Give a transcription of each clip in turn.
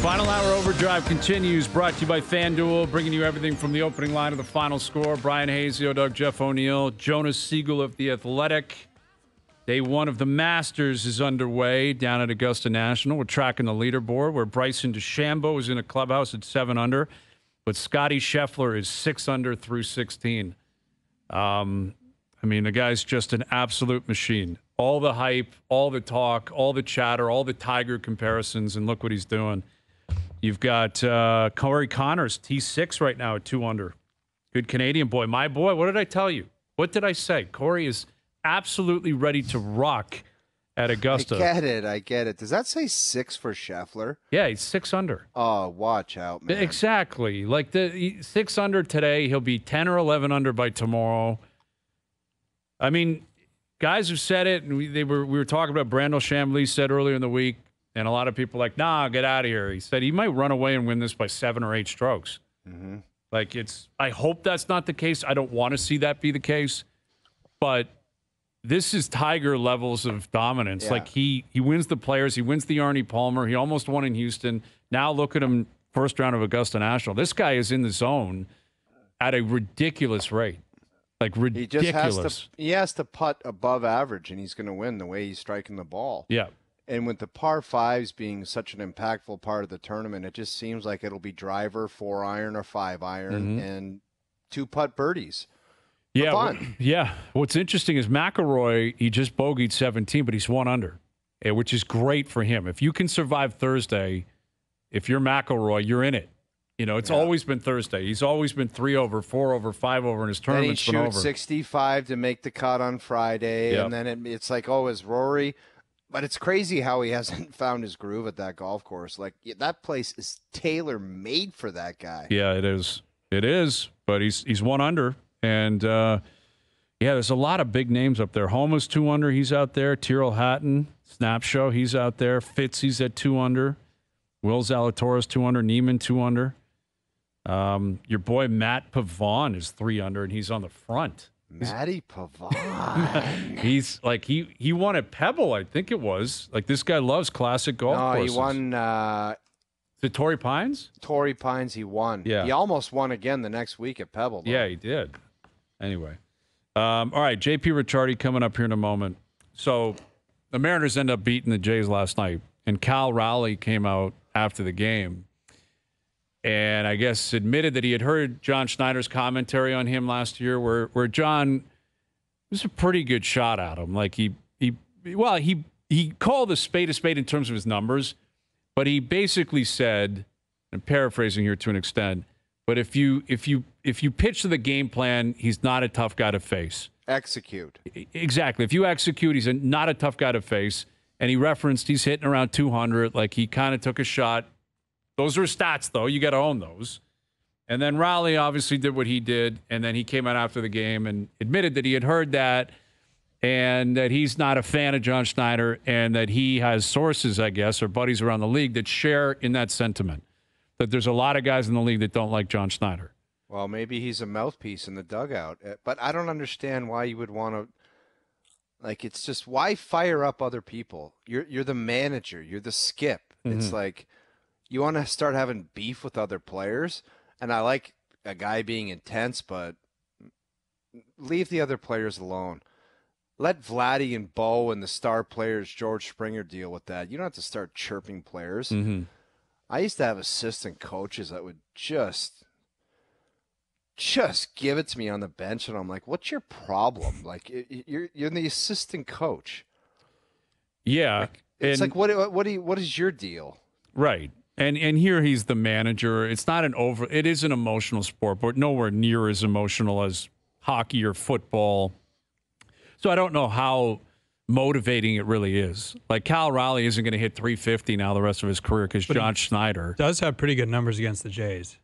Final hour overdrive continues, brought to you by FanDuel, bringing you everything from the opening line to the final score. Bryan Hayes, Doug, Jeff O'Neill, Jonas Siegel of The Athletic. Day one of the Masters is underway down at Augusta National. We're tracking the leaderboard where Bryson DeChambeau is in a clubhouse at seven under, but Scottie Scheffler is six under through 16. Um, I mean, the guy's just an absolute machine. All the hype, all the talk, all the chatter, all the Tiger comparisons, and look what he's doing. You've got uh, Corey Conners, T6 right now at two under. Good Canadian boy. My boy, what did I tell you? What did I say? Corey is absolutely ready to rock at Augusta. I get it. I get it. Does that say six for Scheffler? Yeah, he's six under. Oh, watch out, man. Exactly. Like the six under today, he'll be 10 or 11 under by tomorrow. I mean, guys who said it, and we, they were we were talking about Brandel Chamblee said earlier in the week, and a lot of people like, nah, get out of here. He said he might run away and win this by seven or eight strokes. Mm-hmm. Like it's, I hope that's not the case. I don't want to see that be the case, but this is Tiger levels of dominance. Yeah. Like he he wins the players, he wins the Arnie Palmer, he almost won in Houston. Now look at him first round of Augusta National. This guy is in the zone at a ridiculous rate. Like ridiculous. He just has to he has to putt above average and he's going to win the way he's striking the ball. yeah. And with the par fives being such an impactful part of the tournament, it just seems like it'll be driver, four iron, or five iron, Mhm. and two putt birdies. Yeah, w- yeah. What's interesting is McIlroy. He just bogeyed 17, but he's one under, eh, which is great for him. If you can survive Thursday, if you're McIlroy, you're in it. You know, it's Yeah. always been Thursday. He's always been three over, four over, five over, in his he tournament's been shoots 65 to make the cut on Friday, Yep. and then it, it's like, oh, is Rory? But it's crazy how he hasn't found his groove at that golf course. Like that place is tailor made for that guy. Yeah, it is. It is. But he's he's one under, and uh, yeah, there's a lot of big names up there. Homa's two under. He's out there. Tyrrell Hatton, Snap Show. He's out there. Fitzy's at two under. Will Zalatoris two under. Niemann two under. Um, your boy Matt Pavon is three under, and he's on the front. Matty Pavon. He's like he he won at Pebble, I think it was. Like this guy loves classic golf no, courses. he won uh, The Torrey Pines. Torrey Pines. He won. Yeah. He almost won again the next week at Pebble. though. Yeah, he did. Anyway, um, all right, JP Ricciardi coming up here in a moment. So the Mariners end up beating the Jays last night, and Cal Raleigh came out after the game, and I guess admitted that he had heard John Schneider's commentary on him last year, where where John was a pretty good shot at him. Like he he well he he called a spade a spade in terms of his numbers, but he basically said, and paraphrasing here to an extent, but if you if you if you pitch to the game plan, he's not a tough guy to face. Execute. Exactly. If you execute, he's a, not a tough guy to face. And he referenced he's hitting around 200. Like he kind of took a shot. Those are stats, though. You got to own those. And then Raleigh obviously did what he did. And then he came out after the game and admitted that he had heard that and that he's not a fan of John Schneider and that he has sources, I guess, or buddies around the league that share in that sentiment. That there's a lot of guys in the league that don't like John Schneider. Well, maybe he's a mouthpiece in the dugout, uh, but I don't understand why you would want to. Like, it's just why fire up other people? You're you're the manager. You're the skip. It's like you want to start having beef with other players, and I like a guy being intense, but leave the other players alone. Let Vladdy and Bo and the star players, George Springer, deal with that. You don't have to start chirping players. Mm-hmm. I used to have assistant coaches that would just just give it to me on the bench and I'm like, "What's your problem?" Like you're you're the assistant coach. Yeah. It's and- like what what do you, what is your deal? Right. And and here he's the manager. It's not an over it is an emotional sport, but nowhere near as emotional as hockey or football. So I don't know how motivating it really is. Like Cal Raleigh isn't going to hit 350 now the rest of his career because John Schneider. Does have pretty good numbers against the Jays.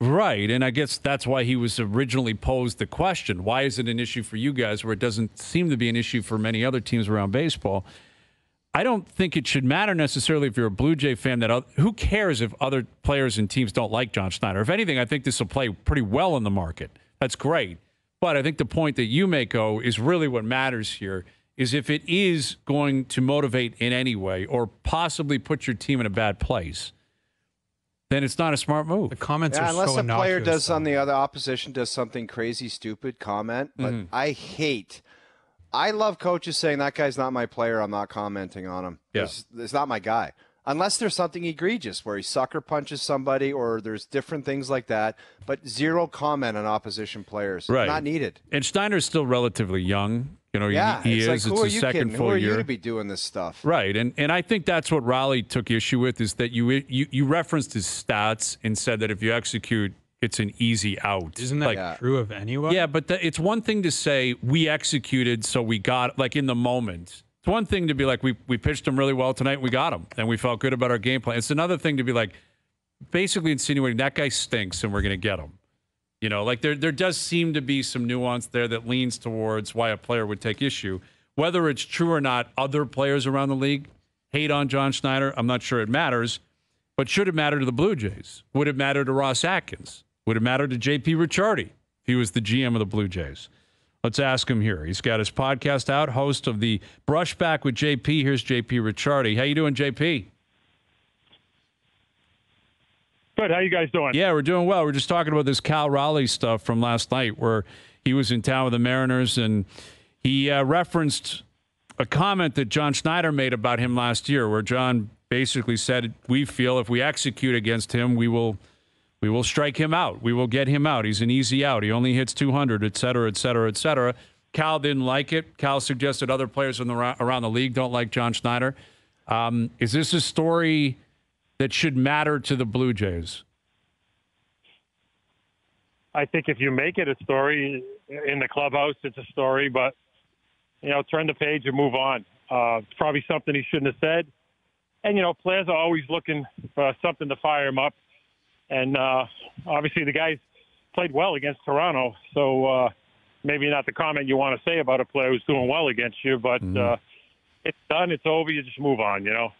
Right. And I guess that's why he was originally posed the question why is it an issue for you guys where it doesn't seem to be an issue for many other teams around baseball? I don't think it should matter necessarily if you're a Blue Jay fan that who cares if other players and teams don't like John Schneider. If anything, I think this will play pretty well in the market. That's great. But I think the point that you make, O, is really what matters here is if it is going to motivate in any way or possibly put your team in a bad place, then it's not a smart move. The comments Yeah, are unless so a player does though. on the other opposition does something crazy, stupid comment. But Mm-hmm. I hate. I love coaches saying that guy's not my player. I'm not commenting on him. Yeah. It's, not my guy. Unless there's something egregious where he sucker punches somebody or there's different things like that. But zero comment on opposition players. Right. Not needed. And Schneider's still relatively young. You know, Yeah. he, he it's is. like, it's are his you second kidding? full Who are year. you to be doing this stuff? Right, and and I think that's what Raleigh took issue with is that you you you referenced his stats and said that if you execute, it's an easy out. Isn't that like? Yeah. true of anyone? Yeah, but the, it's one thing to say we executed, so we got like in the moment. It's one thing to be like we we pitched him really well tonight, we got him, and we felt good about our game plan. It's another thing to be like basically insinuating that guy stinks, and we're going to get him. You know, like there there does seem to be some nuance there that leans towards why a player would take issue. Whether it's true or not, other players around the league hate on John Schneider. I'm not sure it matters, but should it matter to the Blue Jays? Would it matter to Ross Atkins? Would it matter to JP Ricciardi if he was the GM of the Blue Jays? Let's ask him here. He's got his podcast out, host of the Brushback with JP. Here's JP Ricciardi. How you doing, JP? Good. How you guys doing? Yeah, we're doing well. We're just talking about this Cal Raleigh stuff from last night where he was in town with the Mariners and he uh, referenced a comment that John Schneider made about him last year where John basically said, "We feel if we execute against him, we will we will strike him out. We will get him out. He's an easy out. He only hits 200, et cetera, et cetera, et cetera." Cal didn't like it. Cal suggested other players in the, around the league don't like John Schneider. Um, is this a story that should matter to the Blue Jays? I think if you make it a story in the clubhouse, it's a story. But you know, turn the page and move on. Uh, it's probably something he shouldn't have said. And you know, players are always looking for something to fire him up. And uh, obviously, the guys played well against Toronto, so uh, maybe not the comment you want to say about a player who's doing well against you, but uh, it's done. It's over. You just move on. You know.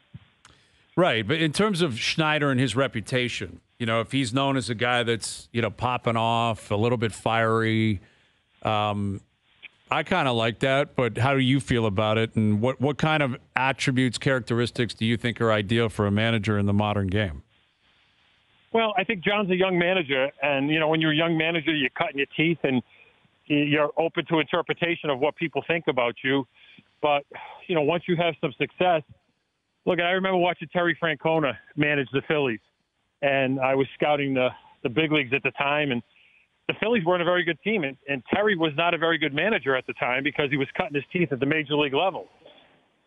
Right, but in terms of Schneider and his reputation, you know, if he's known as a guy that's you know popping off, a little bit fiery, um, I kind of like that. But how do you feel about it? And what what kind of attributes, characteristics do you think are ideal for a manager in the modern game? Well, I think John's a young manager, and you know, when you're a young manager, you're cutting your teeth and you're open to interpretation of what people think about you. But you know, once you have some success, look, I remember watching Terry Francona manage the Phillies, and I was scouting the the big leagues at the time, and the Phillies weren't a very good team, and, and Terry was not a very good manager at the time because he was cutting his teeth at the major league level.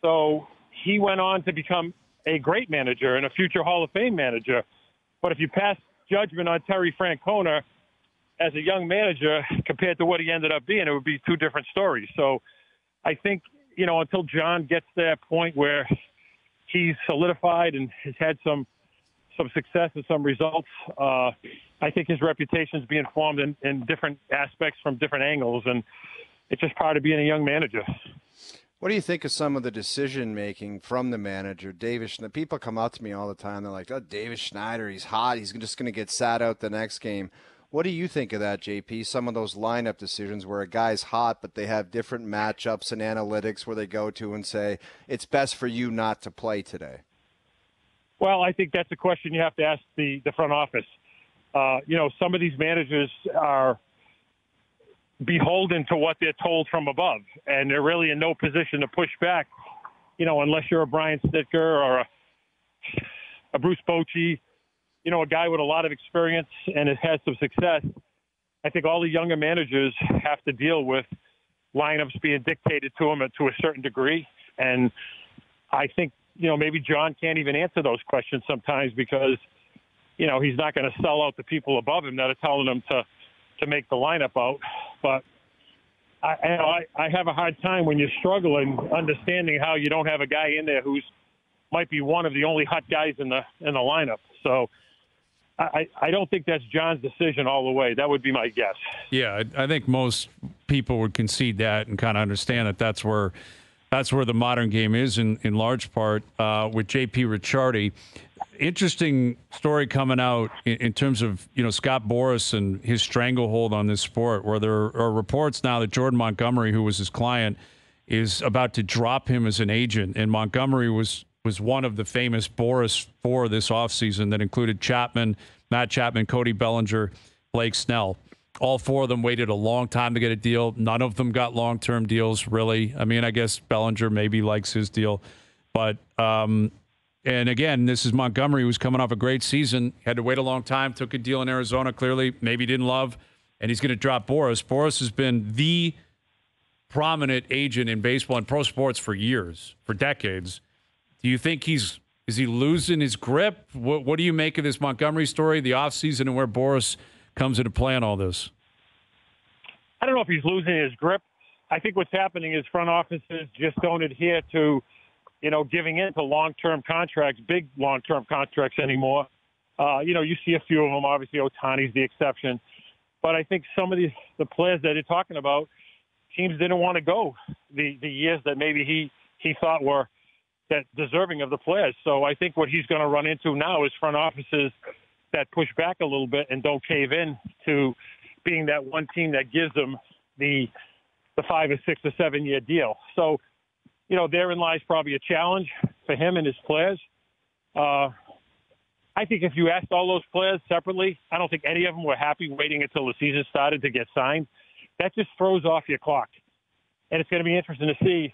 So he went on to become a great manager and a future Hall of Fame manager. But if you pass judgment on Terry Francona as a young manager compared to what he ended up being, it would be two different stories. So I think, you know, until John gets to that point where he's solidified and has had some some success and some results, uh, I think his reputation is being formed in, in different aspects from different angles, and it's just part of being a young manager. What do you think of some of the decision making from the manager, Davis? Schne- People come up to me all the time. They're like, "Oh, Davis Schneider, he's hot. He's just going to get sat out the next game." What do you think of that, JP? Some of those lineup decisions where a guy's hot, but they have different matchups and analytics where they go to and say it's best for you not to play today. Well, I think that's a question you have to ask the, the front office. Uh, you know, some of these managers are beholden to what they're told from above, and they're really in no position to push back. You know, unless you're a Brian Snitker or a, a Bruce Bochy, you know, a guy with a lot of experience and has had some success. I think all the younger managers have to deal with lineups being dictated to them to a certain degree, and I think you know maybe John can't even answer those questions sometimes because you know he's not going to sell out the people above him that are telling him to to make the lineup out. But I, you know, I, I have a hard time when you're struggling understanding how you don't have a guy in there who's might be one of the only hot guys in the in the lineup. So I, I don't think that's John's decision all the way. That would be my guess. Yeah, I, think most people would concede that and kind of understand that that's where that's where the modern game is in in large part uh, with J.P. Ricciardi. Interesting story coming out in, in terms of you know Scott Boras and his stranglehold on this sport, where there are reports now that Jordan Montgomery, who was his client, is about to drop him as an agent, and Montgomery was was one of the famous Boras four this offseason that included Chapman, Matt Chapman, Cody Bellinger, Blake Snell. All four of them waited a long time to get a deal. None of them got long term deals, really. I mean, I guess Bellinger maybe likes his deal. But, um, and again, this is Montgomery, who's coming off a great season, had to wait a long time, took a deal in Arizona, clearly, maybe didn't love, and he's going to drop Boras. Boras has been the prominent agent in baseball and pro sports for years, for decades. Do you think he's is he losing his grip? What, what do you make of this Montgomery story, the offseason, and where Boras comes into play on all this? I don't know if he's losing his grip. I think what's happening is front offices just don't adhere to, you know, giving in to long-term contracts, big long-term contracts anymore. Uh, you know, you see a few of them. Obviously, Ohtani's the exception, but I think some of the the players that you're talking about, teams didn't want to go the the years that maybe he he thought were that deserving of the players. So I think what he's going to run into now is front offices that push back a little bit and don't cave in to being that one team that gives them the the five or six or seven year deal. So, you know, therein lies probably a challenge for him and his players. Uh, I think if you asked all those players separately, I don't think any of them were happy waiting until the season started to get signed. That just throws off your clock. And it's going to be interesting to see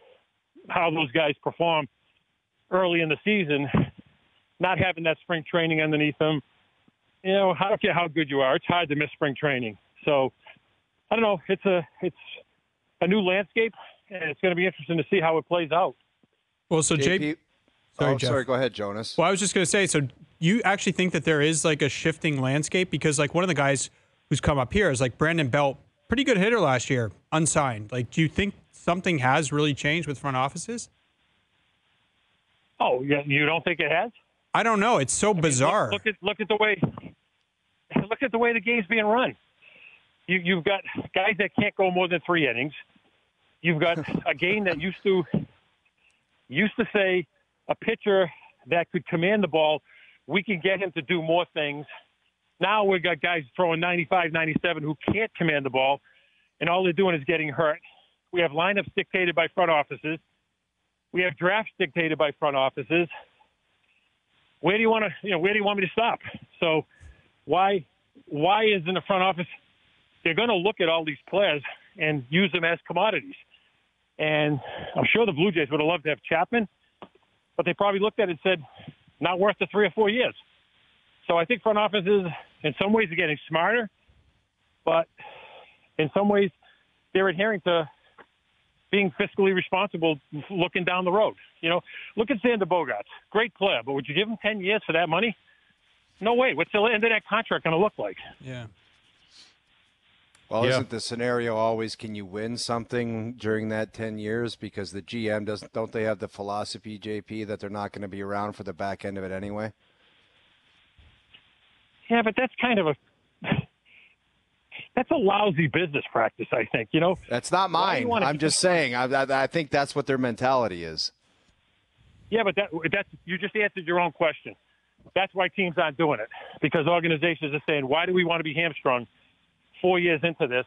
how those guys perform early in the season, not having that spring training underneath them. You know, I don't care how good you are; it's hard to miss spring training. So, I don't know. It's a it's a new landscape, and it's going to be interesting to see how it plays out. Well, so JP, JP sorry, oh, Jeff. sorry. Go ahead, Jonas. Well, I was just going to say, so you actually think that there is like a shifting landscape because like one of the guys who's come up here is like Brandon Belt, pretty good hitter last year, unsigned. Like, do you think something has really changed with front offices? Oh, yeah, you don't think it has? I don't know. It's so bizarre. Look, look at look at the way look at the way the game's being run. You, you've got guys that can't go more than three innings. You've got a game that used to used to say a pitcher that could command the ball, we can get him to do more things. Now we've got guys throwing 95, 97 who can't command the ball, and all they're doing is getting hurt. We have lineups dictated by front offices. We have drafts dictated by front offices. Where do you want to, you know, where do you want me to stop? So, why, why is in the front office? They're going to look at all these players and use them as commodities. And I'm sure the Blue Jays would have loved to have Chapman, but they probably looked at it and said, not worth the three or four years. So I think front offices, in some ways, are getting smarter, but in some ways, they're adhering to being fiscally responsible, looking down the road. You know, look at Xander Bogaerts, great player, but would you give him ten years for that money? No way. What's the end of that contract going to look like? Yeah. Well, Yeah. isn't the scenario always can you win something during that 10 years because the GM doesn't don't they have the philosophy JP that they're not going to be around for the back end of it anyway? Yeah, but that's kind of a that's a lousy business practice. I think. You know, That's not Why do you mine. wanna I'm just saying. I, I, I think that's what their mentality is. Yeah, but that that's you just answered your own question. That's why teams aren't doing it because organizations are saying, "Why do we want to be hamstrung four years into this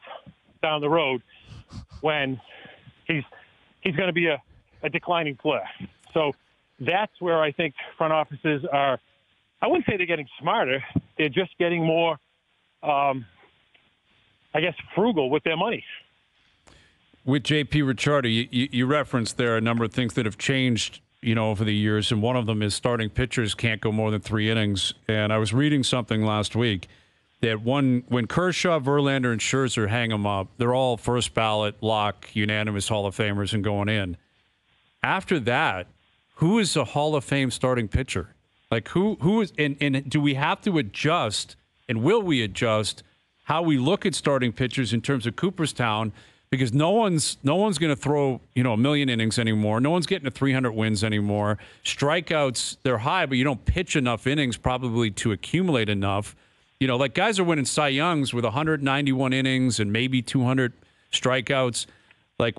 down the road when he's he's going to be a, a declining player?" So that's where I think front offices are. I wouldn't say they're getting smarter; they're just getting more, um, I guess, frugal with their money. With JP Ricciardi, you, you, you referenced there a number of things that have changed, you know, over the years, and one of them is starting pitchers can't go more than three innings. And I was reading something last week that one when Kershaw, Verlander, and Scherzer hang them up, they're all first ballot lock, unanimous Hall of Famers and going in. After that, who is a Hall of Fame starting pitcher? Like who who is and, and do we have to adjust and will we adjust how we look at starting pitchers in terms of Cooperstown? Because no one's no one's going to throw you know a million innings anymore. No one's getting to 300 wins anymore. Strikeouts they're high, but you don't pitch enough innings probably to accumulate enough. You know, like guys are winning Cy Youngs with 191 innings and maybe 200 strikeouts. Like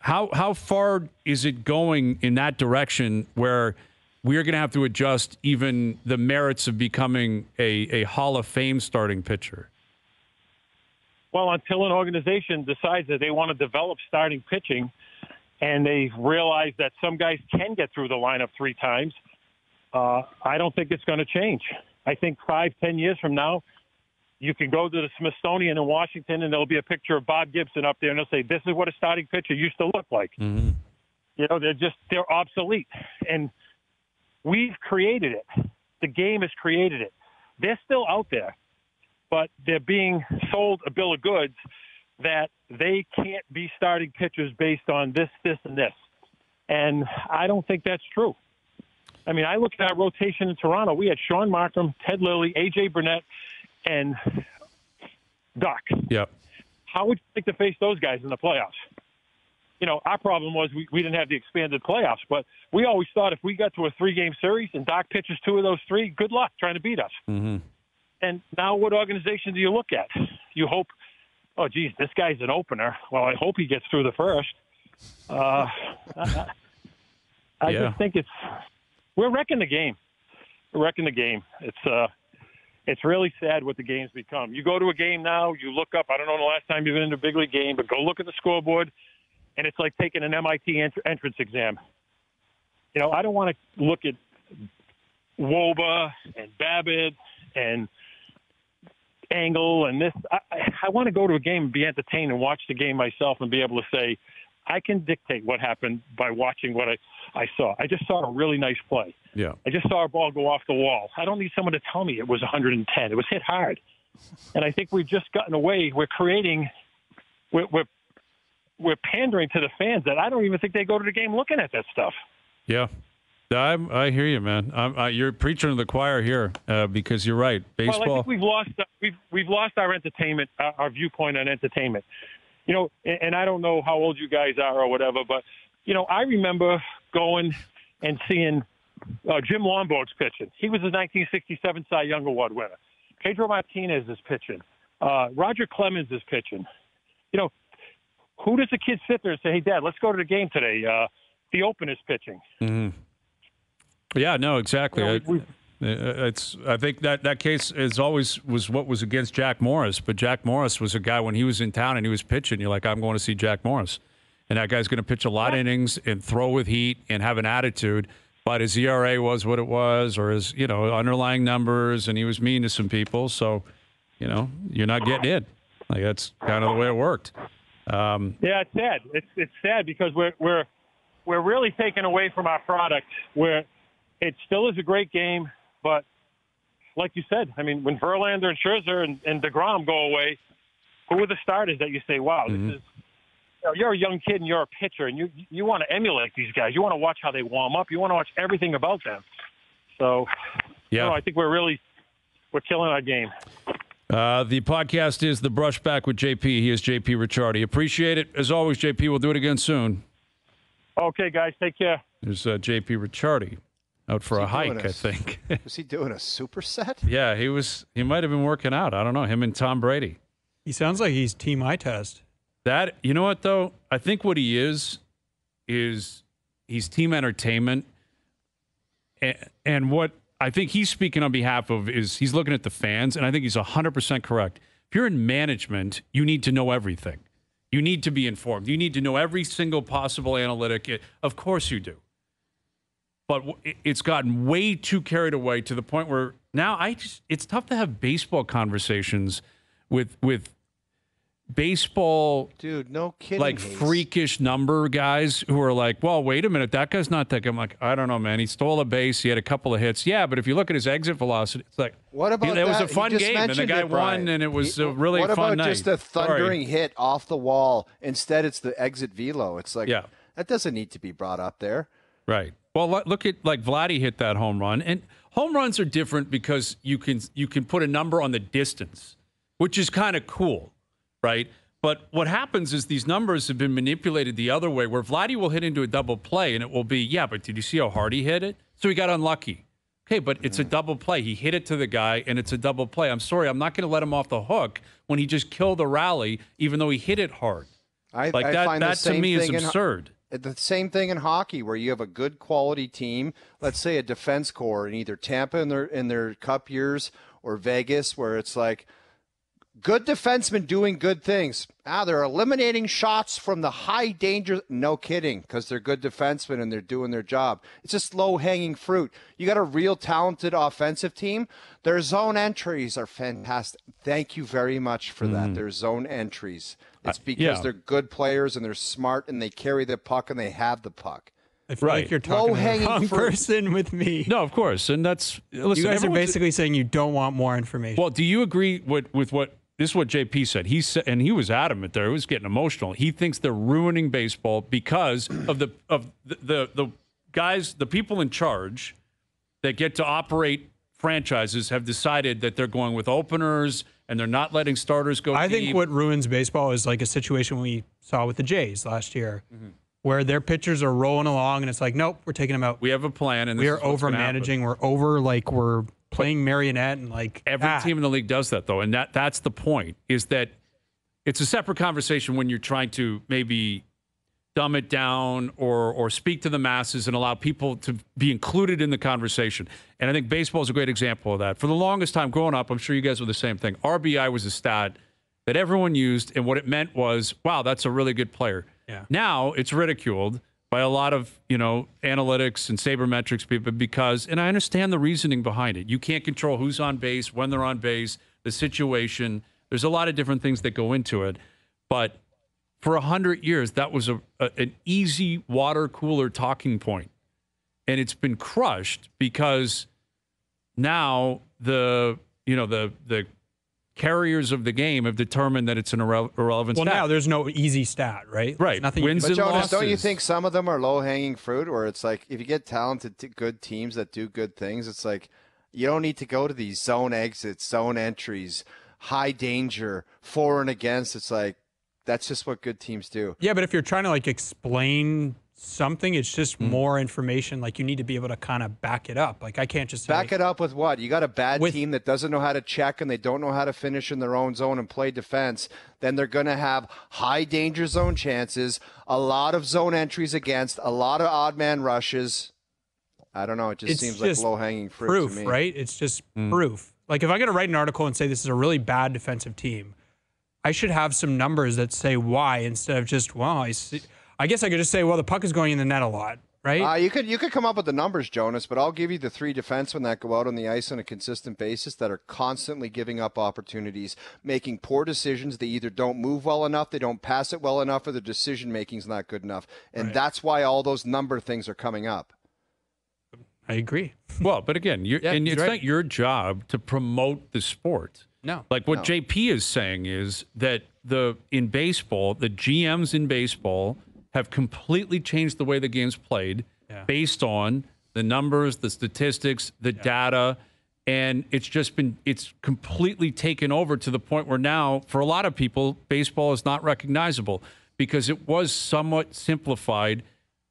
how how far is it going in that direction where we are going to have to adjust even the merits of becoming a, a Hall of Fame starting pitcher? Well, until an organization decides that they want to develop starting pitching and they realize that some guys can get through the lineup three times. Uh, I don't think it's going to change. I think five, ten years from now, you can go to the Smithsonian in Washington, and there'll be a picture of Bob Gibson up there, and they'll say, "This is what a starting pitcher used to look like." Mm-hmm. You know, they're just they're obsolete, and we've created it. The game has created it. They're still out there, but they're being sold a bill of goods that they can't be starting pitchers based on this, this, and this. And I don't think that's true. I mean, I look at that rotation in Toronto. We had Shaun Marcum, Ted Lilly, AJ Burnett, and Doc. Yep. How would you like to face those guys in the playoffs? You know, our problem was we, we didn't have the expanded playoffs, but we always thought if we got to a three game series and Doc pitches two of those three, good luck trying to beat us. Mm-hmm. And now, what organization do you look at? You hope, oh, geez, this guy's an opener. Well, I hope he gets through the first. Uh, I, I Yeah. just think it's we're wrecking the game. We're wrecking the game. It's uh, it's really sad what the game's become. You go to a game now, you look up. I don't know the last time you've been in a big league game, but go look at the scoreboard, and it's like taking an MIT ent- entrance exam. You know, I don't want to look at wOBA and BABIP and Angle and this. I, I- I want to go to a game and be entertained and watch the game myself and be able to say, I can dictate what happened by watching what I, I saw. I just saw a really nice play. Yeah. I just saw a ball go off the wall. I don't need someone to tell me it was 110. It was hit hard. And I think we've just gotten away. We're creating, we're, we're, we're pandering to the fans that I don't even think they go to the game looking at that stuff. Yeah. I, I hear you, man. I'm, I, you're preaching to the choir here uh, because you're right. Well, I Baseball. think we've lost we've we've lost our entertainment, uh, our viewpoint on entertainment. You know, and, and I don't know how old you guys are or whatever, but you know, I remember going and seeing uh, Jim Lonborg's pitching. He was the 1967 Cy Young Award winner. Pedro Martinez is pitching. Uh, Roger Clemens is pitching. You know, who does the kid sit there and say, "Hey, Dad, let's go to the game today"? Uh, the is pitching. Mm-hmm. yeah, no, exactly. You know, we- uh, it's. I think that that case is always was what was against Jack Morris, but Jack Morris was a guy when he was in town and he was pitching. You're like, I'm going to see Jack Morris, and that guy's going to pitch a lot of innings and throw with heat and have an attitude. But his ERA was what it was, or his you know underlying numbers, and he was mean to some people. So, you know, you're not getting in. Like that's kind of the way it worked. Um, Yeah, it's sad. It's it's sad because we're we're we're really taken away from our product. Where it still is a great game, but like you said, I mean, when Verlander and Scherzer and, and Degrom go away, who are the starters that you say, "Wow, Mm-hmm. this is." You know, you're a young kid and you're a pitcher, and you you want to emulate these guys. You want to watch how they warm up. You want to watch everything about them. So, yeah. no, I think we're really we're killing our game. Uh, the podcast is The Brushback with JP. He is JP Ricciardi. Appreciate it. As always, JP, we'll do it again soon. Okay, guys, take care. There's uh, JP Ricciardi out for a he hike, I think. Was he doing a superset? yeah, he was. He might have been working out. I don't know. Him and Tom Brady. He sounds like he's team eye test. That you know what though? I think what he is is he's team entertainment, and, and what I think he's speaking on behalf of is he's looking at the fans, and I think he's hundred percent correct. If you're in management, you need to know everything. You need to be informed. You need to know every single possible analytic. Of course you do. But it's gotten way too carried away to the point where now I just it's tough to have baseball conversations with with baseball Dude, no kidding. like Hayes. freakish number guys who are like, well, wait a minute, that guy's not that good. I'm like, I don't know, man. He stole a base. He had a couple of hits. Yeah, but if you look at his exit velocity, it's like, What about it was a fun game, and the guy it, won, and it was He- a really what fun about night. just a Sorry. thundering hit off the wall? Instead, it's the exit velo. It's like Yeah. that doesn't need to be brought up there. Right. Well, look at like Vladdy hit that home run, and home runs are different because you can you can put a number on the distance, which is kind of cool, right? But what happens is these numbers have been manipulated the other way, where Vladdy will hit into a double play, and it will be, yeah, but did you see how hard he hit it? So he got unlucky. Okay, but it's a mm. double play. He hit it to the guy, and it's a double play. I'm sorry, I'm not going to let him off the hook when he just killed the rally, even though he hit it hard. I, Like I that, that to me is thing in- absurd. The same thing in hockey where you have a good quality team let's say a defense core in either tampa in their in their cup years or vegas where it's like good defensemen doing good things. Ah, they're eliminating shots from the high danger. No kidding, because they're good defensemen and they're doing their job. It's just low hanging fruit. You got a real talented offensive team. Their zone entries are fantastic. Thank you very much for that. Their zone entries. It's because yeah. they're good players and they're smart and they carry the puck and they have the puck. I feel Right. like you're talking to the wrong fruit. person with me. No, of course, and that's listen. you guys are everyone's- basically saying you don't want more information. Well, do you agree with with what this is what JP said? He said, and he was adamant there. He was getting emotional. He thinks they're ruining baseball because of the of the the, the guys, the people in charge that get to operate franchises have decided that they're going with openers and they're not letting starters go. I think what ruins baseball is like a situation we saw with the Jays last year, Mm-hmm. where their pitchers are rolling along and it's like, nope, we're taking them out. we have a plan, and we are over managing. We're over like we're playing marionette and like Every ah. team in the league does that though, and that that's the point. Is that it's a separate conversation when you're trying to maybe dumb it down or or speak to the masses and allow people to be included in the conversation. And I think baseball is a great example of that. For the longest time growing up, I'm sure you guys were the same thing. RBI was a stat that everyone used, and what it meant was, wow, that's a really good player. Yeah. Now it's ridiculed by a lot of you know analytics and sabermetrics people because, and I understand the reasoning behind it. You can't control who's on base, when they're on base, the situation. There's a lot of different things that go into it, but for a hundred years, that was a, a an easy water cooler talking point, and it's been crushed because now the you know the the carriers of the game have determined that it's an irre- irrelevant Well, stat. now there's no easy stat, right? Right. There's nothing. Wins But and Jonas, don't you think some of them are low hanging fruit? Where it's like if you get talented, t- good teams that do good things, it's like you don't need to go to these zone exits, zone entries, high danger, for and against. It's like that's just what good teams do. yeah, but if you're trying to like explain something, it's just Hmm. more information. Like you need to be able to kind of back it up. Like I can't just say, Back it up with what? You got a bad With- team that doesn't know how to check and they don't know how to finish in their own zone and play defense. Then they're going to have high danger zone chances, a lot of zone entries against, a lot of odd man rushes. I don't know. It just It's seems just like low hanging fruit proof, to me. right? It's just Hmm. proof. Like if I got to write an article and say this is a really bad defensive team, I should have some numbers that say why instead of just well, I see. I guess I could just say well, the puck is going in the net a lot, right? Uh, you could you could come up with the numbers, Jonas, but I'll give you the three defensemen that go out on the ice on a consistent basis that are constantly giving up opportunities, making poor decisions. They either don't move well enough, they don't pass it well enough, or the decision making's not good enough, and that's why all those number things are coming up. I agree. Well, but again, you're, Yeah, and it's right. not your job to promote the sport. No. Like what JP is saying is that the in baseball, the GMs in baseball have completely changed the way the game's played Yeah. based on the numbers, the statistics, the data, and it's just been it's completely taken over to the point where now for a lot of people baseball is not recognizable because it was somewhat simplified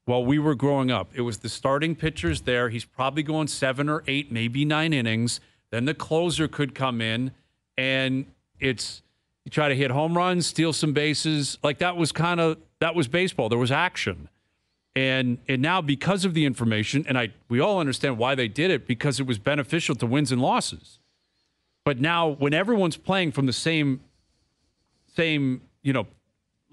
while we were growing up. It was the starting pitchers there. He's probably going seven or eight, maybe nine innings. Then the closer could come in, and it's you try to hit home runs, steal some bases. Like that was kind of that was baseball. There was action, and and now because of the information, and I we all understand why they did it because it was beneficial to wins and losses. But now when everyone's playing from the same same you know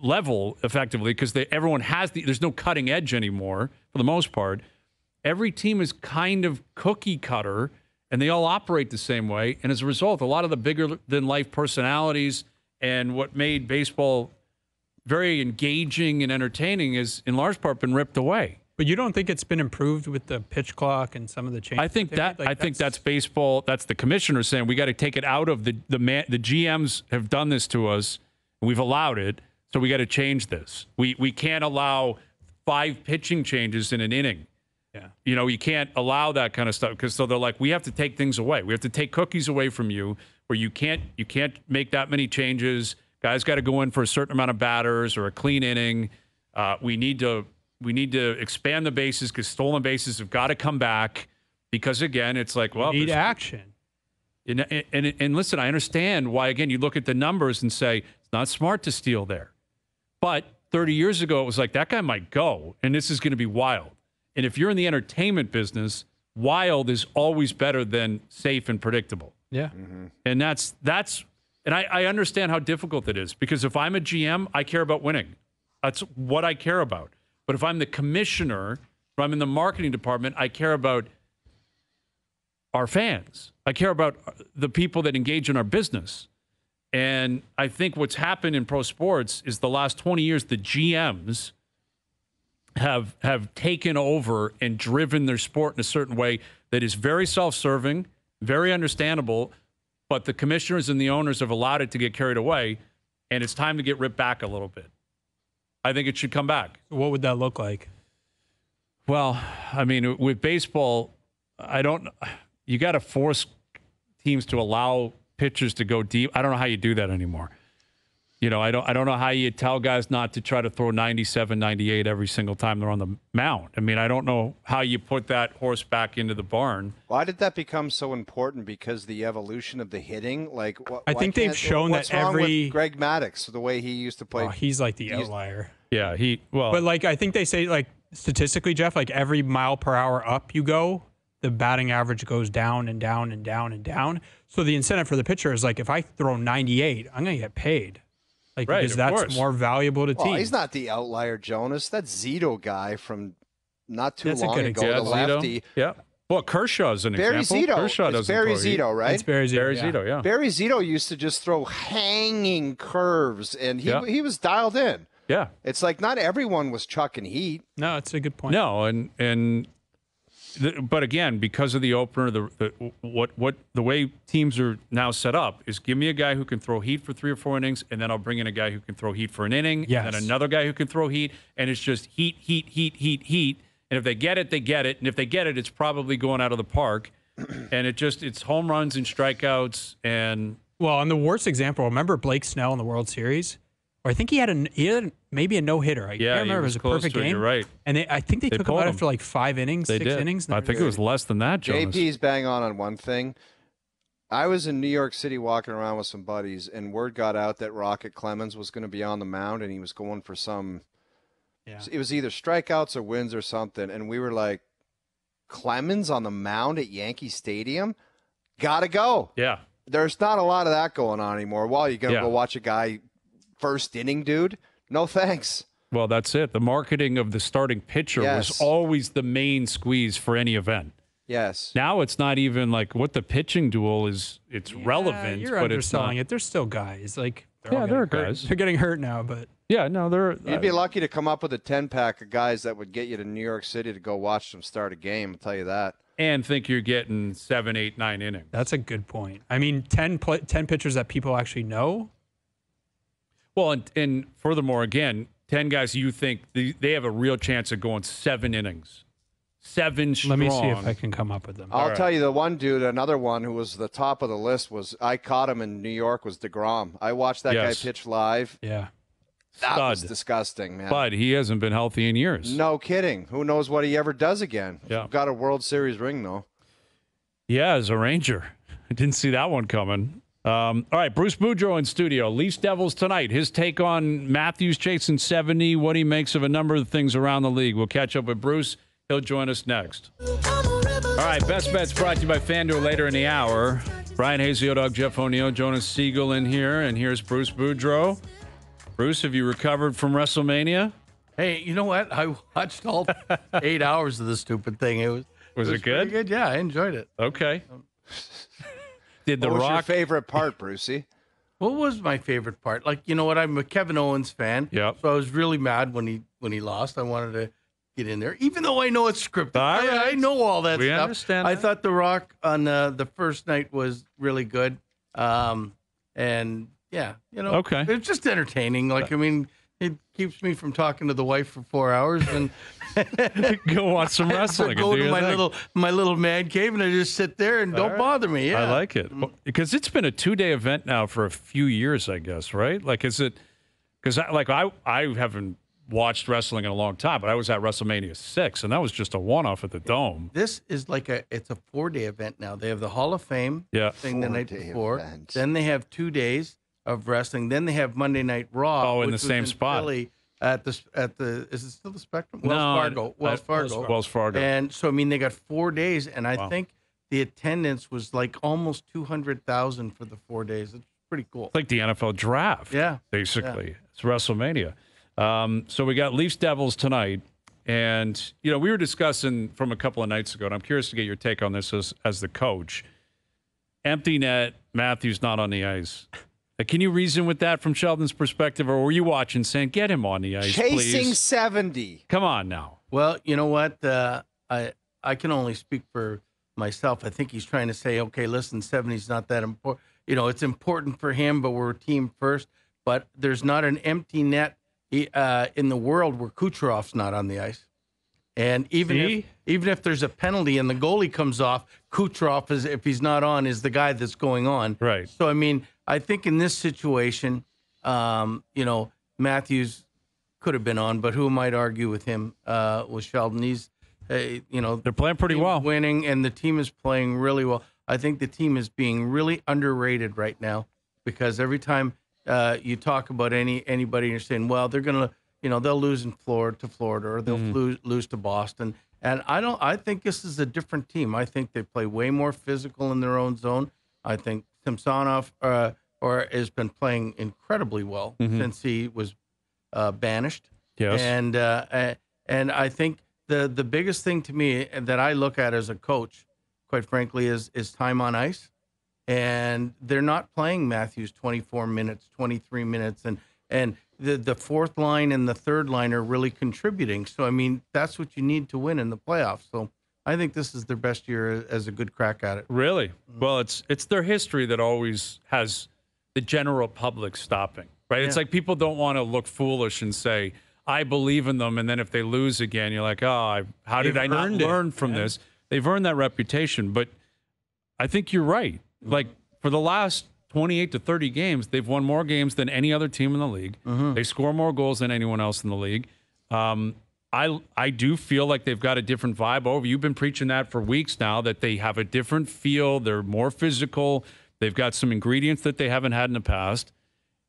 level effectively because they everyone has the there's no cutting edge anymore for the most part every team is kind of cookie cutter and they all operate the same way and as a result a lot of the bigger than life personalities and what made baseball very engaging and entertaining is in large part been ripped away But you don't think it's been improved with the pitch clock and some of the changes? I think that? Like, I think that's baseball. That's the commissioner saying we got to take it out of the the man. The GMs have done this to us. and We've allowed it, so we got to change this. We we can't allow five pitching changes in an inning. Yeah. You know, you can't allow that kind of stuff because so they're like, we have to take things away. We have to take cookies away from you, where you can't you can't make that many changes. Guys got to go in for a certain amount of batters or a clean inning. Uh, we need to we need to expand the bases because stolen bases have got to come back because again, it's like well, need action. and, and, and listen, I understand why, again, you look at the numbers and say it's not smart to steal there. But 30 years ago, it was like that guy might go, and this is going to be wild. And if you're in the entertainment business, wild is always better than safe and predictable. Yeah. Mm-hmm. And that's that's And I, I understand how difficult it is because if I'm a GM, I care about winning. That's what I care about. But if I'm the commissioner, if I'm in the marketing department, I care about our fans. I care about the people that engage in our business. And I think what's happened in pro sports is the last 20 years, the GMs have have taken over and driven their sport in a certain way that is very self-serving, very understandable, but the commissioners and the owners have allowed it to get carried away, and it's time to get ripped back a little bit. I think it should come back. What would that look like? Well, I mean, with baseball, I don't. You got to force teams to allow pitchers to go deep. I don't know how you do that anymore. You know, I don't. I don't know how you tell guys not to try to throw 97, 98 every single time they're on the mound. I mean, I don't know how you put that horse back into the barn. Why did that become so important? Because the evolution of the hitting, like wh- I think they've shown what's that wrong with every- Greg Maddux, the way he used to play. Oh, he's like the He's- outlier. Yeah, he. Well, But like I think they say like statistically, Jeff, like every mile per hour up you go, the batting average goes down and down and down and down. So the incentive for the pitcher is like if I throw 98, I'm gonna get paid. Like Right, because of that's course. more valuable to well, teams. he's not the outlier, Jonas. That Zito guy from not too That's a long good ago. yeah, The Zito. lefty. Yeah. Well, Kershaw's an Barry example. Zito. Kershaw It's doesn't Barry throw heat. Zito, right? It's Barry Zito. Barry yeah. Zito, yeah. Barry Zito used to just throw hanging curves, and he Yeah. he was dialed in. Yeah. It's like not everyone was chucking heat. No, it's a good point. No, and and the, but again, because of the opener, the, the what what the way teams are now set up is give me a guy who can throw heat for three or four innings, and then I'll bring in a guy who can throw heat for an inning, and then another guy who can throw heat, and it's just heat, heat, heat, heat, heat. And if they get it, they get it, and if they get it, it's probably going out of the park. and it just it's home runs and strikeouts, and Well, and the worst example, remember Blake Snell in the World Series? Or I think he had a he had maybe a no hitter. I Yeah, can't he remember. was it was a close perfect to it, game. you're right. And they, I think they, They took him pulled out him. after like five innings, they six did. innings. I think it was less than that, Jonas. JP's bang on on one thing. I was in New York City walking around with some buddies, and word got out that Rocket Clemens was going to be on the mound, and he was going for some. Yeah. It was either strikeouts or wins or something, and we were like, "Clemens on the mound at Yankee Stadium, gotta go." Yeah. There's not a lot of that going on anymore. Well, you gonna Yeah. go watch a guy first inning, dude? No thanks. Well, that's it. The marketing of the starting pitcher was always the main squeeze for any event. Yes. Now it's not even like what the pitching duel is. It's Yeah, relevant, You're but it's not. underselling it. There's still guys like they're Yeah, all there are getting hurt. guys. They're getting hurt now, but Yeah, no, they're. You'd be uh, lucky to come up with a 10 pack of guys that would get you to New York City to go watch them start a game. I'll tell you that. and think you're getting seven, eight, nine innings. that's a good point. I mean, 10, pla 10 pitchers that people actually know. Well, and, and furthermore, again, ten guys you think they, they have a real chance of going seven innings, seven strong. Let me see if I can come up with them. I'll right. tell you the one dude, another one who was the top of the list was I caught him in New York was DeGrom. I watched that Yes. guy pitch live. yeah. That was disgusting, man. But he hasn't been healthy in years. no kidding. Who knows what he ever does again? Yeah. Got a World Series ring though. Yeah, as a Ranger. I didn't see that one coming. Um, all right, Bruce Boudreau in studio. Leafs Devils tonight. His take on Matthews chasing 70, what he makes of a number of things around the league. We'll catch up with Bruce. He'll join us next. All right, Best Bets brought to you by FanDuel later in the hour. Bryan Hazio, Dog, Jeff O'Neill, Jonas Siegel in here, and here's Bruce Boudreau. Bruce, have you recovered from WrestleMania? Hey, you know what? I watched all eight hours of the stupid thing. It was Was it pretty good? good. Yeah, I enjoyed it. Okay. Did the what was your favorite part, Brucey? What was my favorite part? Like, you know what? I'm a Kevin Owens fan. Yep. So I was really mad when he when he lost. I wanted to get in there, even though I know it's scripted. All I. I know all that We stuff. understand I that. thought The Rock on uh, the first night was really good. Um, and yeah, you know, Okay. it's just entertaining. Like, I mean, it keeps me from talking to the wife for four hours and. Go watch some wrestling. go and do to my thing. little my little man cave and I just sit there and don't right. bother me. Yeah. I like it because it's been a two day event now for a few years, I guess. Right? Like, is it? Because I, like I I haven't watched wrestling in a long time, but I was at WrestleMania six, and that was just a one off at the Dome. This is like a it's a four day event now. They have the Hall of Fame Yeah. thing the night before. event. Then they have two days of wrestling. Then they have Monday Night Raw. Oh, in the which was same spot. Philly at the at the is it still the Spectrum? No, Wells Fargo. I- Wells Fargo. Wells Fargo. And so I mean they got four days, and I Wow. think the attendance was like almost two hundred thousand for the four days. It's pretty cool. It's like the NFL draft. Yeah. Basically, it's WrestleMania. Um, so we got Leafs Devils tonight. And, you know, we were discussing from a couple of nights ago, and I'm curious to get your take on this as, as the coach. Empty net, Matthews not on the ice. Uh, Can you reason with that from Sheldon's perspective, or were you watching saying, get him on the ice, Chasing please? 70. Come on now. Well, you know what? Uh, I I can only speak for myself. I think he's trying to say, okay, listen, 70's not that important. You know, it's important for him, but we're team first. But there's not an empty net uh, in the world where Kucherov's not on the ice. And even if even if there's a penalty and the goalie comes off, Kucherov is if he's not on is the guy that's going on. Right. So I mean, I think in this situation, um, you know, Matthews could have been on, but who might argue with him? Uh, with Sheldon, he's, uh, you know, They're playing pretty well. winning, and the team is playing really well. I think the team is being really underrated right now because every time uh, you talk about any anybody, you're saying, well, they're gonna, you know, they'll lose in Florida to Florida or they'll Mm-hmm. lose, lose to Boston. And I don't. I think this is a different team. I think they play way more physical in their own zone. I think Samsonov uh, or has been playing incredibly well since he was uh, banished. Mm-hmm. Yes. And uh, uh, and I think the the biggest thing to me that I look at as a coach, quite frankly, is is time on ice. And they're not playing Matthews 24 minutes, 23 minutes, and and the the fourth line and the third line are really contributing. So I mean, that's what you need to win in the playoffs. So I think this is their best year as a good crack at it. Really? Well, it's it's their history that always has the general public stopping, right? It's like people don't want to look foolish and say, "I believe in them," and then if they lose again, you're like, "Oh, I, how did They've I not it, learn from yeah. this?" They've earned that reputation, but I think you're right. Like for the last 28 to 30 games, they've won more games than any other team in the league. They score more goals than anyone else in the league. Um, I I do feel like they've got a different vibe over. You've been preaching that for weeks now that they have a different feel. They're more physical. They've got some ingredients that they haven't had in the past.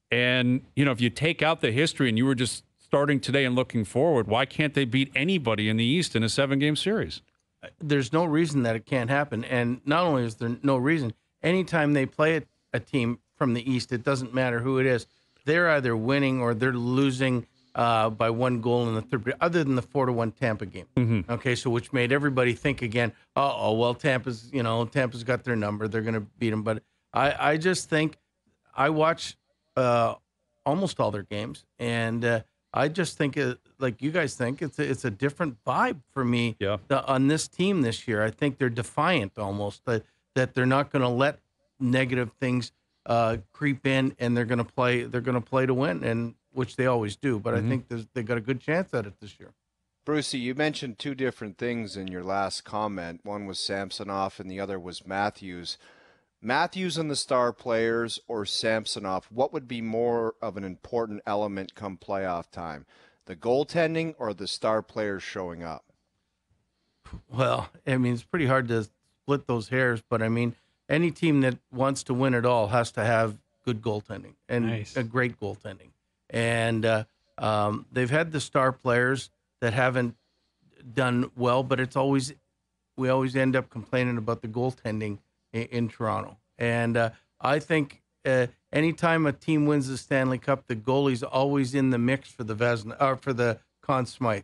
And you know, if you take out the history and you were just starting today and looking forward, why can't they beat anybody in the East in a seven-game series? there's no reason that it can't happen. And not only is there no reason, anytime they play a, a team from the East, it doesn't matter who it is, they're either winning or they're losing uh, by one goal in the third period, other than the four to one Tampa game. Okay, so which made everybody think again, oh, oh, well, Tampa's, you know, Tampa's got their number, they're going to beat them. But I, I just think I watch uh, almost all their games, and uh, I just think, it, like you guys think, it's a, it's a different vibe for me Yeah. the, on this team this year. I think they're defiant almost that that they're not going to let negative things uh, creep in, and they're going to play. They're going to play to win, and which they always do. But I think there's, they got a good chance at it this year. Brucey, you mentioned two different things in your last comment. One was Samsonov and the other was Matthews. Matthews and the star players or Samsonov, what would be more of an important element come playoff time? The goaltending or the star players showing up? Well, I mean, it's pretty hard to split those hairs, but I mean, any team that wants to win it all has to have good goaltending and Nice. a great goaltending. And uh, um, they've had the star players that haven't done well, but it's always we always end up complaining about the goaltending in, in Toronto. And uh, I think uh, anytime a team wins the Stanley Cup, the goalie's always in the mix for the Vezina or for the Conn Smythe.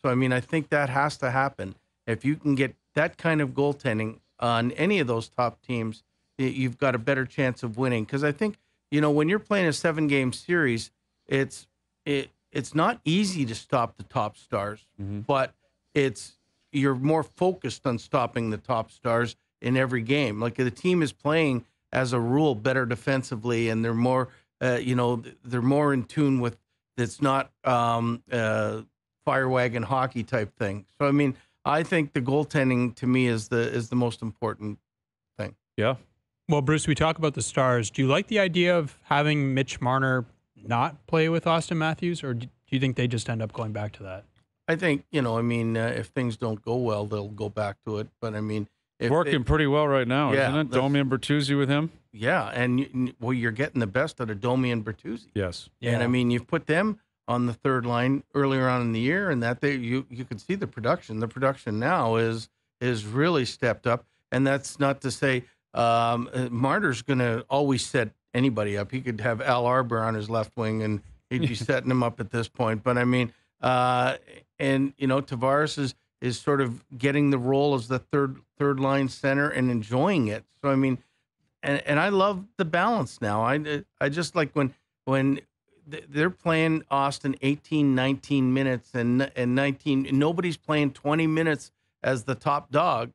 So I mean, I think that has to happen. If you can get that kind of goaltending on any of those top teams, you've got a better chance of winning. Because I think you know when you're playing a seven-game series, it's it it's not easy to stop the top stars, but it's you're more focused on stopping the top stars in every game. Like the team is playing as a rule better defensively, and they're more uh, you know they're more in tune with. It's not um, uh, fire wagon hockey type thing. So I mean, I think the goaltending to me is the is the most important thing. Yeah. Well, Bruce, we talk about the stars. Do you like the idea of having Mitch Marner not play with Auston Matthews, or do you think they just end up going back to that? I think you know. I mean, uh, if things don't go well, they'll go back to it. But I mean, if Working it- pretty well right now, Yeah, isn't it? that's- Domi and Bertuzzi with him? yeah, and you, well, you're getting the best out of Domi and Bertuzzi. Yes. And I mean, you've put them on the third line earlier on in the year, and that they you you could see the production. The production now is is really stepped up, and that's not to say um, uh, Marner's going to always set anybody up. He could have Al Arbour on his left wing, and he'd be setting him up at this point. But I mean, uh, and you know, Tavares is is sort of getting the role as the third third line center and enjoying it. So I mean, and and I love the balance now. I I just like when when they're playing Auston 18, 19 minutes and and 19 nobody's playing 20 minutes as the top dog.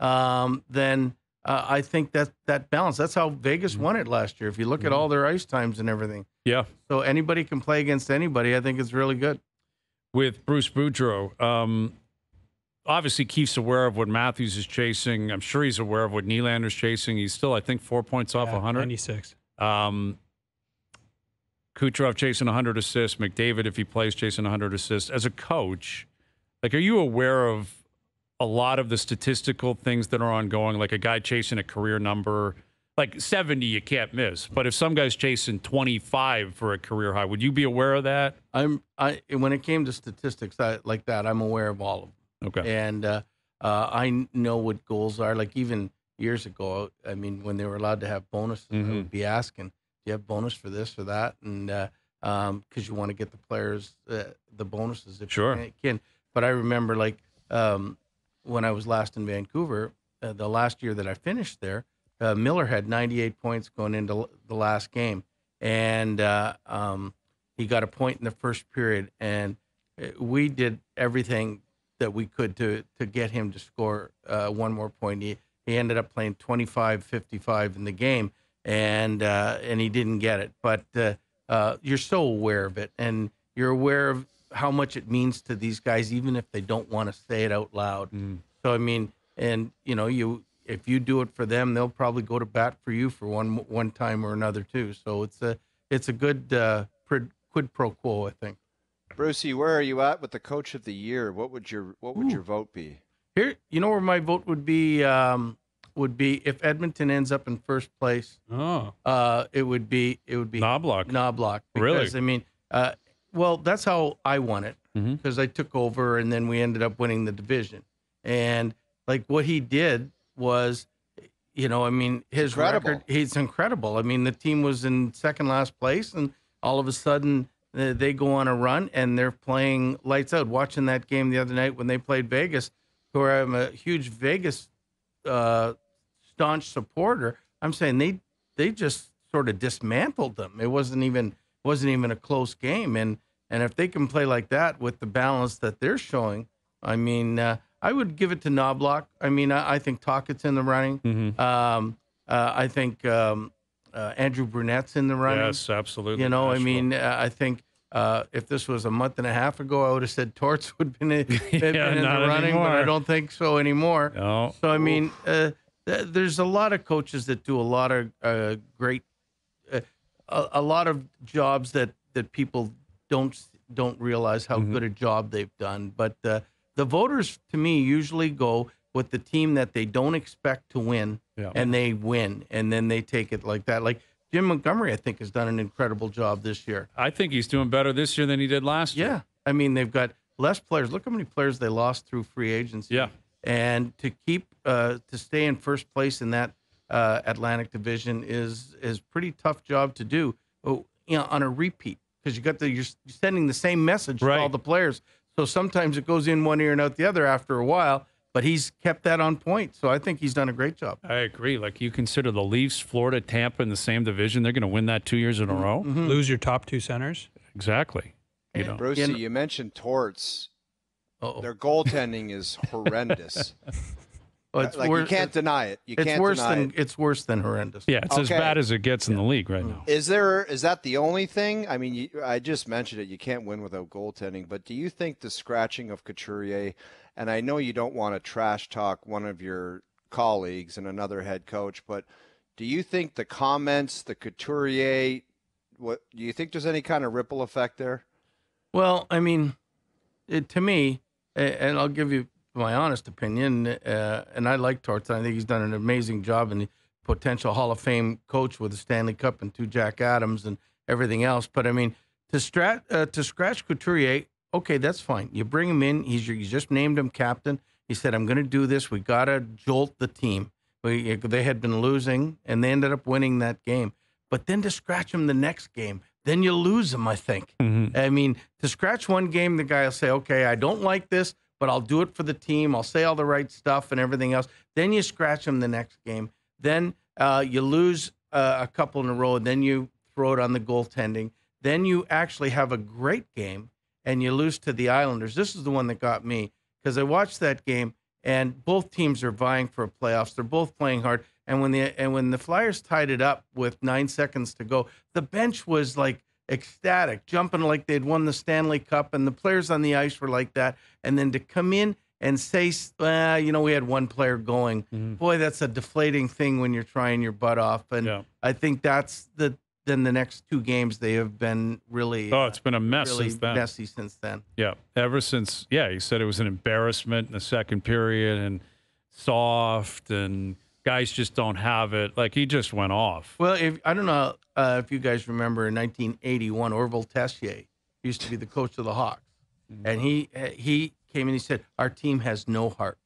Um, then uh, I think that that balance. That's how Vegas won it last year. If you look at all their ice times and everything, Yeah. so anybody can play against anybody. I think it's really good. with Bruce Boudreau. Um, obviously, Keefe's aware of what Matthews is chasing. I'm sure he's aware of what Nylander's chasing. He's still, I think, four points off Yeah, 100. 96. Um, Kucherov chasing 100 assists. McDavid, if he plays, chasing 100 assists. As a coach, like, are you aware of a lot of the statistical things that are ongoing? Like a guy chasing a career number, like 70, you can't miss. But if some guy's chasing 25 for a career high, would you be aware of that? I'm I when it came to statistics I, like that, I'm aware of all of them. Okay. and uh, uh, I know what goals are. Like even years ago, I mean, when they were allowed to have bonuses, I Mhm. would be asking, "Do you have bonus for this or that?" And because you want to get the players uh, the bonuses if Sure. you can. But I remember like um, when I was last in Vancouver, uh, the last year that I finished there, uh, Miller had 98 points going into l- the last game, and uh, um, he got a point in the first period, and uh, we did everything that we could to to get him to score uh, one more point. He he ended up playing 25-55 in the game, and uh, and he didn't get it. But uh, uh, you're so aware of it, and you're aware of how much it means to these guys, even if they don't want to say it out loud. So I mean, and you know, you if you do it for them, they'll probably go to bat for you for one one time or another too. So it's a it's a good uh, quid pro quo, I think. Brucey, where are you at with the coach of the year? What would your what would your vote be? Here, you know where my vote would be um, would be if Edmonton ends up in first place. Oh, Uh, it would be it would be Knoblauch. Knoblauch. Really? I mean, uh, well, that's how I won it because I took over and then we ended up winning the division. And like what he did was, you know, I mean, his Incredible. record, he's incredible. I mean, the team was in second last place and all of a sudden they go on a run and they're playing lights out. Watching that game the other night when they played Vegas, where I'm a huge Vegas uh, staunch supporter, I'm saying they they just sort of dismantled them. It wasn't even wasn't even a close game, and and if they can play like that with the balance that they're showing, I mean, uh, I would give it to Knoblauch. I mean, I, I think Tocchet's in the running. Mhm. Um, uh, I think um, uh, Andrew Brunette's in the running. Yes, absolutely. You know, I mean, uh, I think uh, if this was a month and a half ago, I would have said Torts would have been, in- been in the running, but. I don't think so anymore. No. So I mean, uh, th- there's a lot of coaches that do a lot of uh, great, uh, a, a lot of jobs that that people don't don't realize Mm-hmm. how good a job they've done. But uh, the voters, to me, usually go with the team that they don't expect to win, Yeah. and they win, and then they take it like that. Like Jim Montgomery, I think, has done an incredible job this year. I think he's doing better this year than he did last year. Yeah, I mean they've got less players. Look how many players they lost through free agency. Yeah. and to keep uh, to stay in first place in that uh, Atlantic Division is is pretty tough job to do. Oh, you know, on a repeat because you got the you're sending the same message Right. to all the players. So sometimes it goes in one ear and out the other after a while. But he's kept that on point. So I think he's done a great job. I agree. Like you consider the Leafs, Florida, Tampa in the same division, they're going to win that two years in a Mm-hmm. row. Lose your top two centers. Exactly. You know. Brucey, You you mentioned Torts. Uh-oh. Their goaltending is horrendous. It's like wor- you can't deny it. You It's can't worse deny than it. it's worse than horrendous. Yeah, it's as bad as it gets in the league right now. Is there is that the only thing? I mean, you, I just mentioned it. You can't win without goaltending. But do you think the scratching of Couturier, and I know you don't want to trash talk one of your colleagues and another head coach, but do you think the comments, the Couturier, what do you think? There's any kind of ripple effect there? Well, I mean, it, to me, a- and I'll give you my honest opinion, uh, and I like Torts. I think he's done an amazing job and the potential Hall of Fame coach with the Stanley Cup and two Jack Adams and everything else. But I mean, to strat uh, to scratch Couturier, okay, that's fine. You bring him in. He's you just named him captain. He said, "I'm going to do this. We got to jolt the team." We, they had been losing, and they ended up winning that game. but then to scratch him the next game, then you lose him. I think. Mm-hmm. I mean, to scratch one game, the guy will say, "Okay, I don't like this, but I'll do it for the team. I'll say all the right stuff and everything else." Then you scratch them the next game. Then uh, you lose uh, a couple in a row. and Then you throw it on the goaltending. Then you actually have a great game and you lose to the Islanders. This is the one that got me because I watched that game and both teams are vying for a playoffs. They're both playing hard. And when the and when the Flyers tied it up with nine seconds to go, the bench was like ecstatic, jumping like they'd won the Stanley Cup, and the players on the ice were like that. And then to come in and say, uh, you know, we had one player going, boy, that's a deflating thing when you're trying your butt off. And Yeah. I think that's the then the next two games they have been really Oh, it's been a mess really since then. messy since then. Yeah, ever since yeah, he said it was an embarrassment in the second period and soft and guys just don't have it. Like he just went off. Well, if I don't know uh, if you guys remember in 1981, Orval Tessier used to be the coach of the Hawks, and he he came and he said our team has no heart.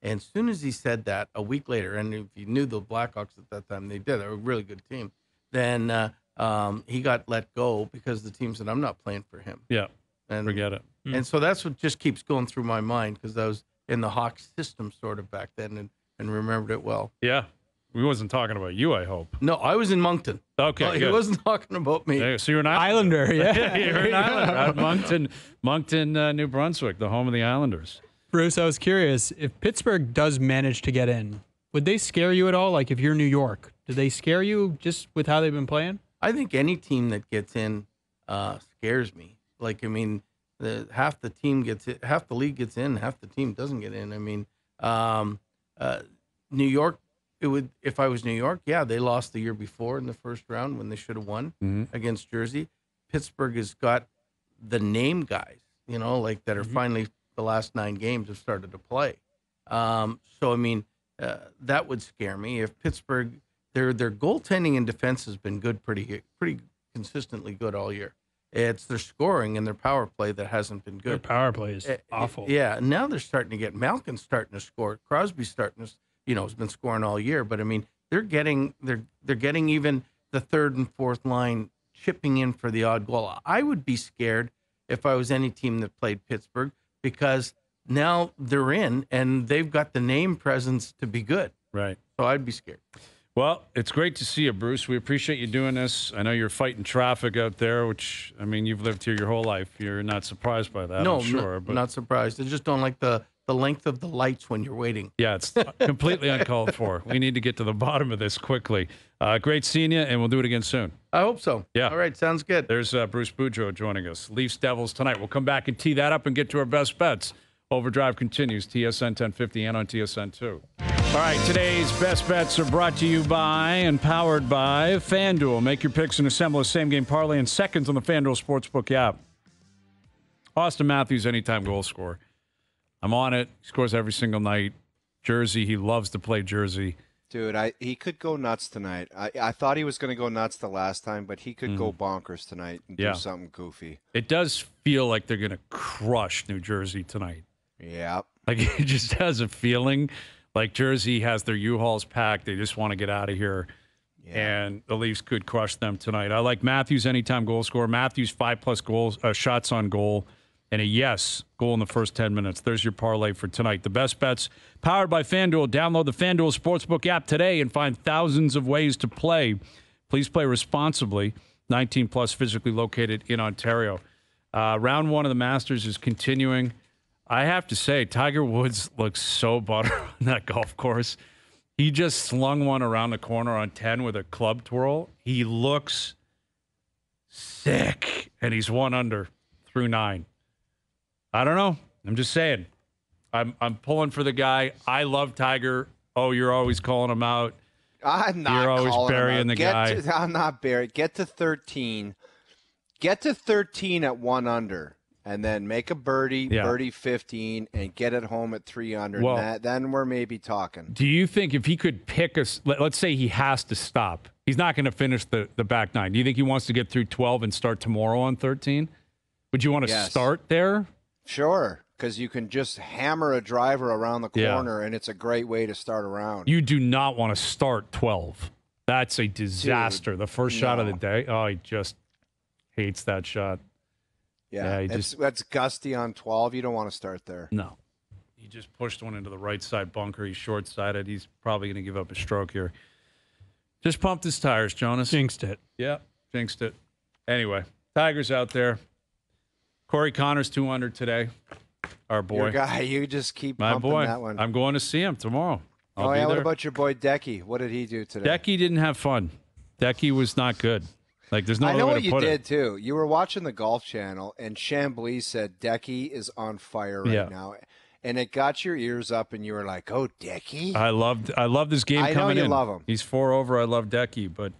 And as soon as he said that, a week later, and if you knew the Blackhawks at that time, they did. They were a really good team. Then uh, um, he got let go because the team said, "I'm not playing for him." Yeah, And forget it. And so that's what just keeps going through my mind because I was in the Hawks system sort of back then and, and remembered it well. Yeah, we wasn't talking about you. I hope. No, I was in Moncton. Okay, Well, he good. wasn't talking about me. Yeah, so you're an Islander. Islander, yeah. you're an Islander. Out Moncton, Moncton, uh, New Brunswick, the home of the Islanders. Bruce, I was curious if Pittsburgh does manage to get in, would they scare you at all? Like if you're New York, do they scare you just with how they've been playing? I think any team that gets in uh, scares me. Like, I mean, the half the team gets it, half the league gets in, half the team doesn't get in. I mean, um, uh, New York, it would if I was New York, yeah, they lost the year before in the first round when they should have won against Jersey. Pittsburgh has got the name guys, you know, like that are finally the last nine games have started to play. Um, so I mean, uh, that would scare me if Pittsburgh their their goaltending and defense has been good, pretty pretty consistently good all year. It's their scoring and their power play that hasn't been good. Their power play is Uh, awful. Yeah, now they're starting to get Malkin's starting to score. Crosby's starting to, you know, has been scoring all year. But I mean, they're getting they're they're getting even the third and fourth line chipping in for the odd goal. I would be scared if I was any team that played Pittsburgh because now they're in and they've got the name presence to be good. Right. So I'd be scared. Well, it's great to see you, Bruce. We appreciate you doing this. I know you're fighting traffic out there, which I mean, you've lived here your whole life. You're not surprised by that, no, I'm sure. no, but not surprised. I just don't like the the length of the lights when you're waiting. yeah, it's completely uncalled for. We need to get to the bottom of this quickly. Uh, great seeing you, and we'll do it again soon. I hope so. Yeah. All right. Sounds good. There's uh, Bruce Boudreau joining us. Leafs Devils tonight. We'll come back and tee that up and get to our best bets. Overdrive continues. TSN 1050 and on TSN 2. All right, today's best bets are brought to you by and powered by FanDuel. Make your picks and assemble a same game parlay in seconds on the FanDuel Sportsbook app. Auston Matthews, anytime goal scorer. I'm on it. He scores every single night. Jersey, he loves to play Jersey. Dude, I he could go nuts tonight. I, I thought he was going to go nuts the last time, but he could go mm-hmm. bonkers tonight and Yeah. do something goofy. It does feel like they're going to crush New Jersey tonight. Yeah. Like it just has a feeling like Jersey has their U-Hauls packed. They just want to get out of here. And the Leafs could crush them tonight. I like Matthews anytime goal scorer. Matthews five plus goals, uh, shots on goal, and a yes goal in the first ten minutes. There's your parlay for tonight. The best bets powered by FanDuel. Download the FanDuel Sportsbook app today and find thousands of ways to play. Please play responsibly. 19 plus, physically located in Ontario. Uh, round one of the Masters is continuing. I have to say, Tiger Woods looks so butter on that golf course. He just slung one around the corner on 10 with a club twirl. He looks sick, and he's one under through nine. I don't know. I'm just saying. I'm, I'm pulling for the guy. I love Tiger. Oh, you're always calling him out. I'm not You're always burying the Get guy. To, I'm not burying. Get to 13. Get to 13 at one under, and then make a birdie, Yeah. birdie 15, and get it home at three under. Well- That- then we're maybe talking. Do you think if he could pick us, let, let's say he has to stop, he's not going to finish the, the back nine. Do you think he wants to get through 12 and start tomorrow on 13? Would you want to Yes. start there? Sure, because you can just hammer a driver around the Yeah. corner, and it's a great way to start around. You do not want to start 12. That's a disaster. the first shot of the day. Oh, he just hates that shot. Yeah, Yeah, it's, just- that's gusty on 12. You don't want to start there. No. He just pushed one into the right side bunker. He's short sighted. He's probably going to give up a stroke here. Just pumped his tires, Jonas. Jinxed it. Yeah, jinxed it. Anyway, Tigers out there. Corey Conners 200 today. Our boy. Your boy. guy, you just keep My pumping boy. that one. I'm going to see him tomorrow. I'll oh be yeah, what about your boy Decky? What did he do today? Decky didn't have fun. Decky was not good. Like, there's no I know way what you did it. too. You were watching the Golf Channel, and Chamblee said Decky is on fire right Yeah. now, and it got your ears up, and you were like, "Oh, Decky." I loved I love this game I know coming you in. love him. He's four over. I love Decky, but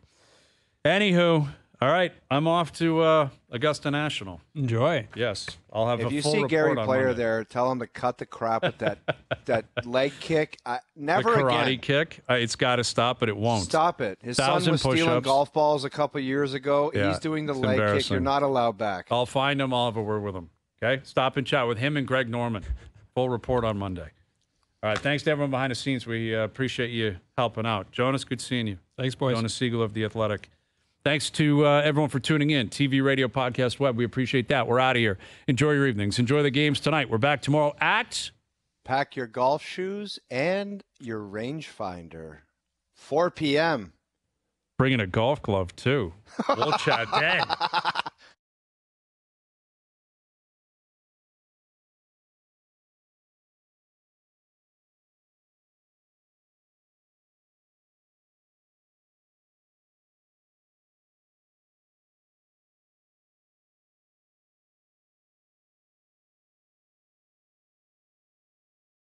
anywho, all right. I'm off to uh, Augusta National. Enjoy. Yes, I'll have a if you full see Gary report on Player there, tell him to cut the crap with that that leg kick. I, the karate again. kick. Uh, it's got to stop, but it won't. Stop it. His Thousand son was stealing push-ups. golf balls a couple years ago. Yeah, He's doing the leg kick. You're not allowed back. I'll find him. I'll have a word with him. Okay. Stop and chat with him and Greg Norman. Full report on Monday. All right. Thanks to everyone behind the scenes. We uh, appreciate you helping out. Jonas, good seeing you. Thanks, boys. Jonas Siegel of The Athletic. Thanks to uh, everyone for tuning in. TV, radio, podcast, web. We appreciate that. We're out of here. Enjoy your evenings. Enjoy the games tonight. We're back tomorrow at Pack your golf shoes and your rangefinder. 4 p.m. bringing a golf glove, too. We'll chat then.